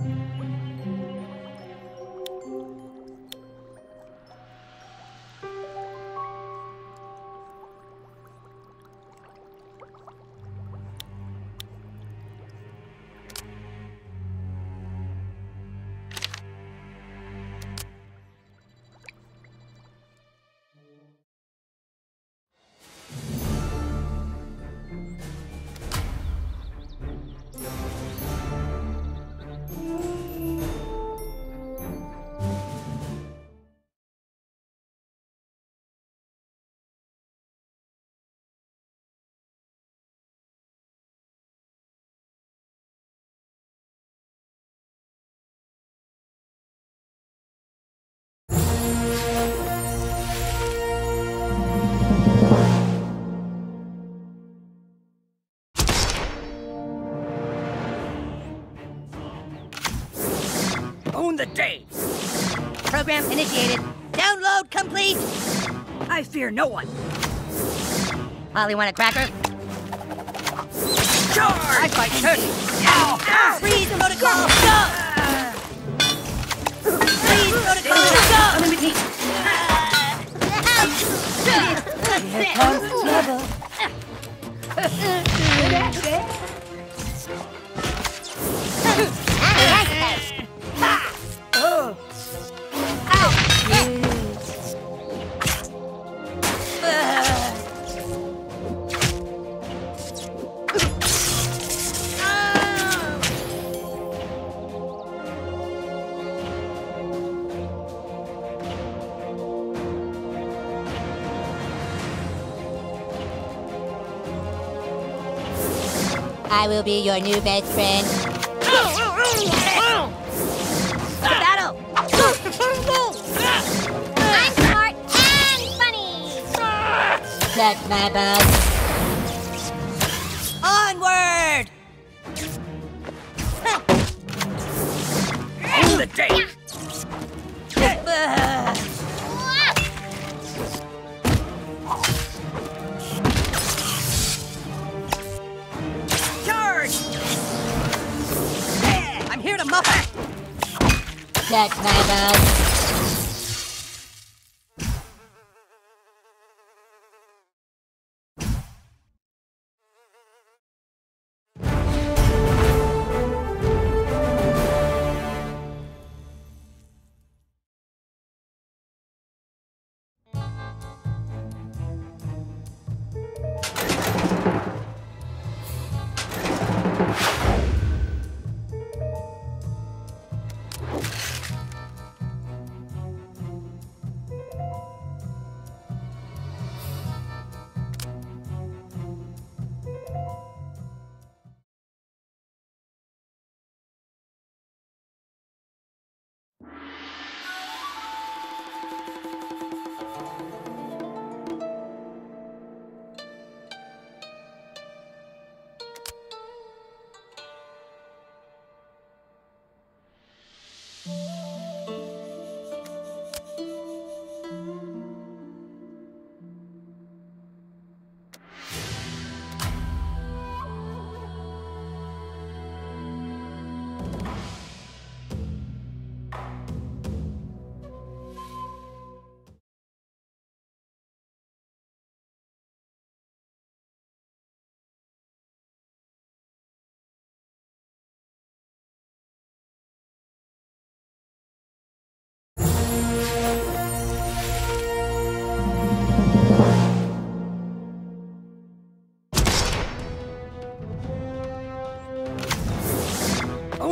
Música The day! Program initiated. Download complete. I fear no one. Holly want a cracker? Charge! I fight turkey. Ow! Ow! Freeze protocol. Go. Freeze protocol. Go. I'm in between. Here comes trouble. I will be your new best friend. Battle. I'm smart and funny. My bug. Onward! Own the day! Catch my bug.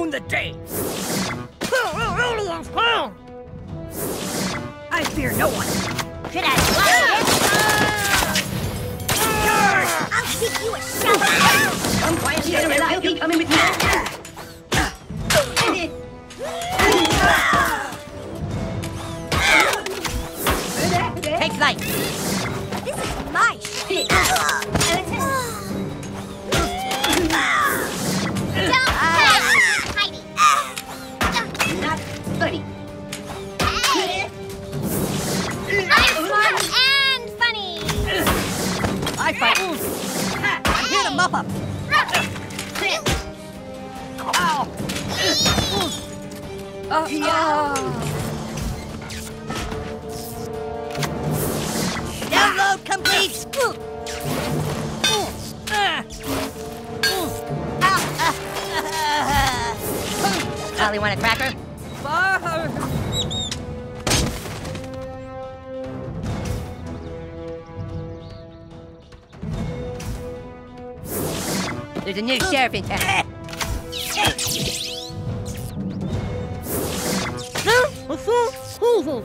Own the day! I fear no one. Could I fly! I'll teach you a shot. Come quietly, gentlemen. I'll be coming with you. Take flight. Up. Ow! Uh, yeah. Download complete. Holly want a cracker? There's a new sheriff in town. All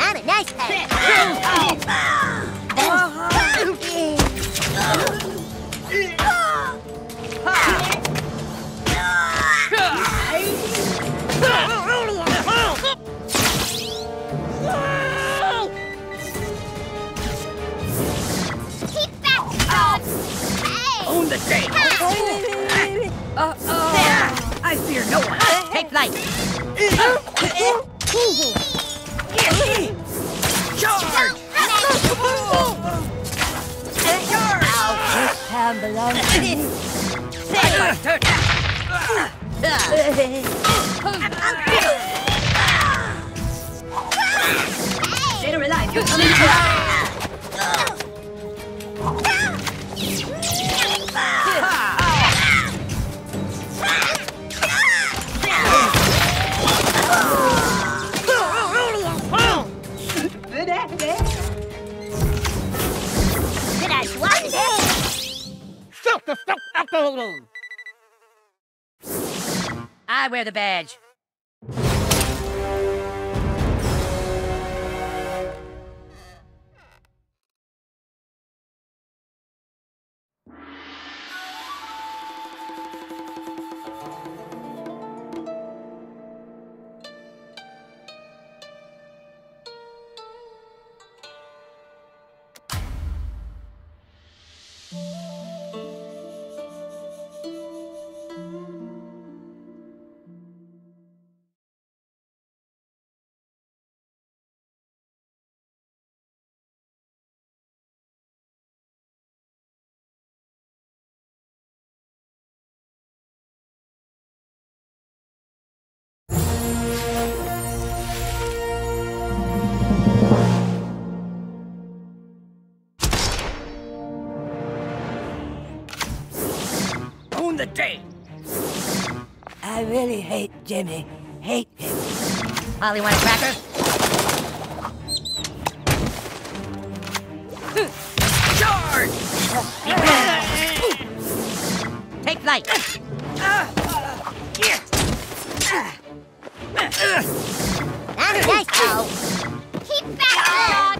I'm a nice guy. Keep back, dog. Hey. Own the day. Uh, uh, I fear no one. Take flight. Charge! This town belongs to. Stay alive. You're coming. Did I wear the badge. Day. I really hate Jimmy. Hate him. Holly, want a cracker? Charge! Take flight. I'm nice dog. Keep back, dog.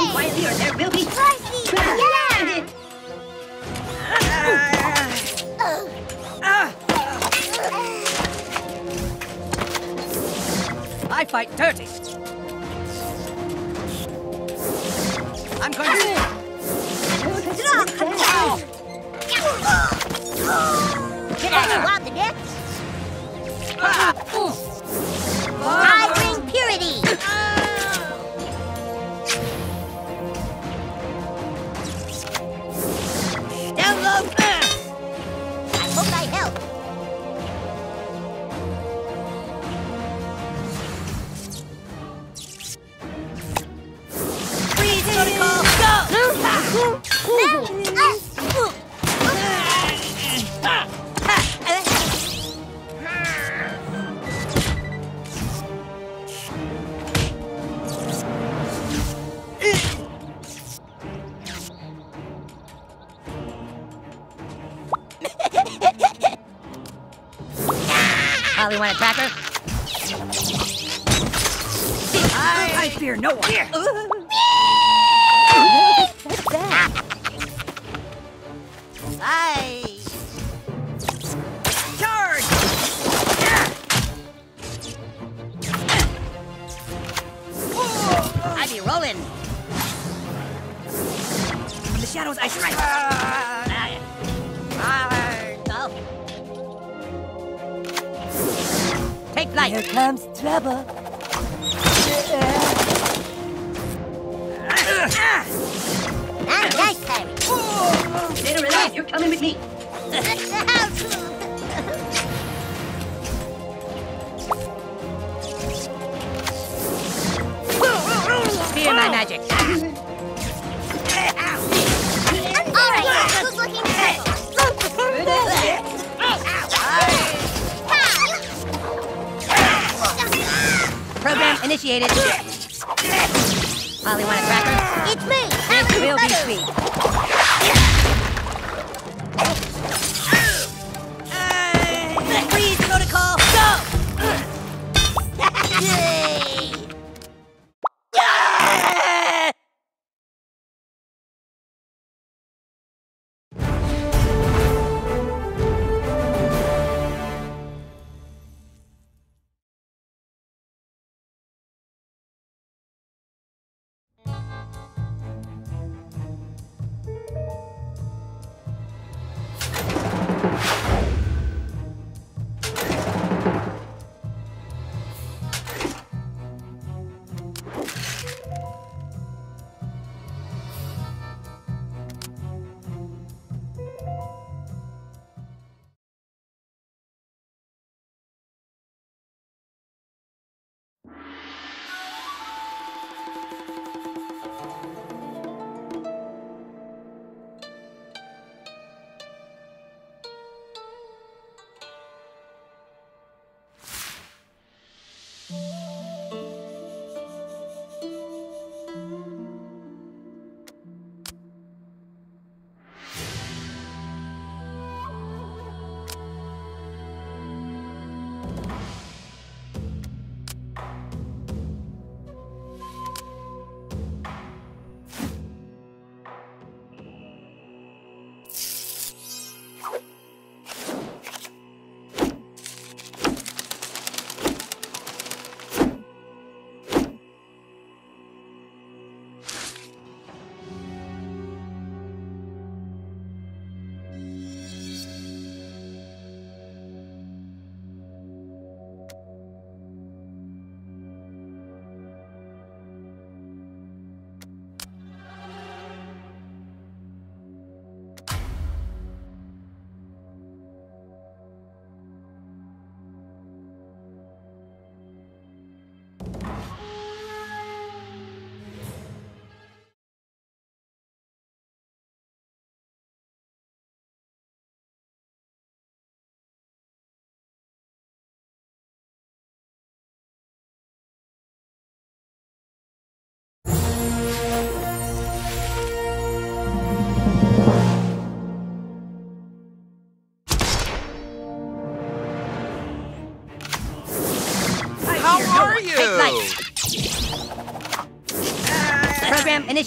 Come quietly or there will be... Yeah. I fight dirty. I'm going to... I swat the dick? Fear no one. I. Charge! I be rolling. From the shadows I strike. Take flight. Here comes trouble. Stay to relax. You're coming with me. Fear my magic. All right, who's looking to Program initiated. Holly, want a cracker? It's me, This Alan will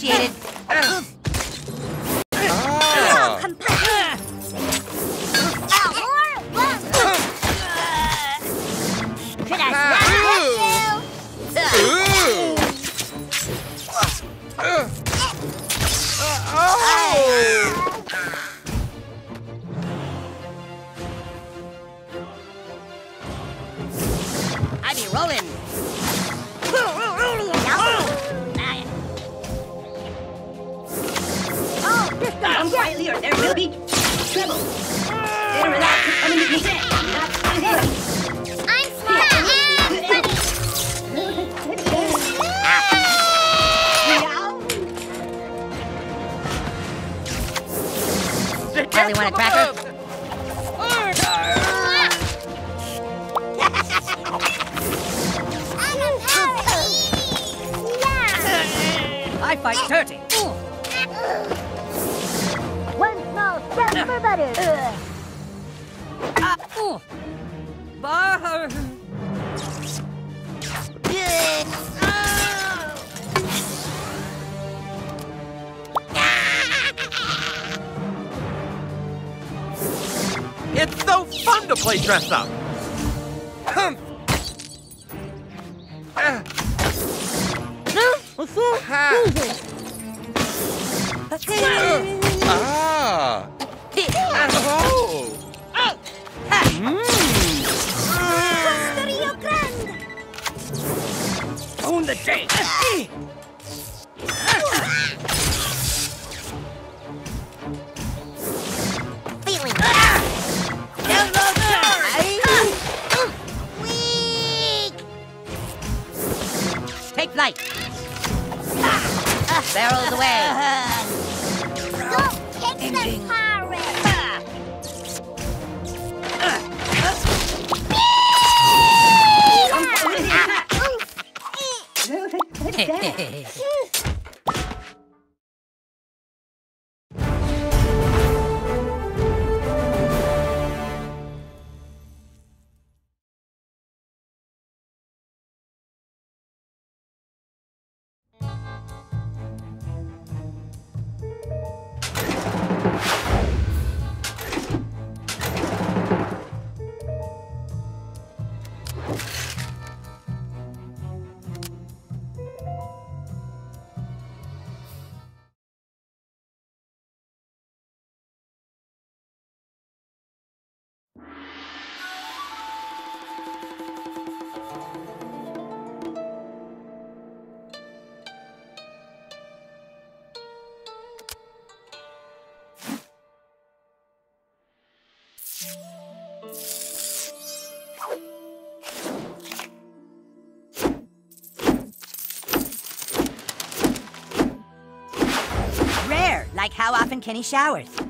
Program play dress up. Kenny showers.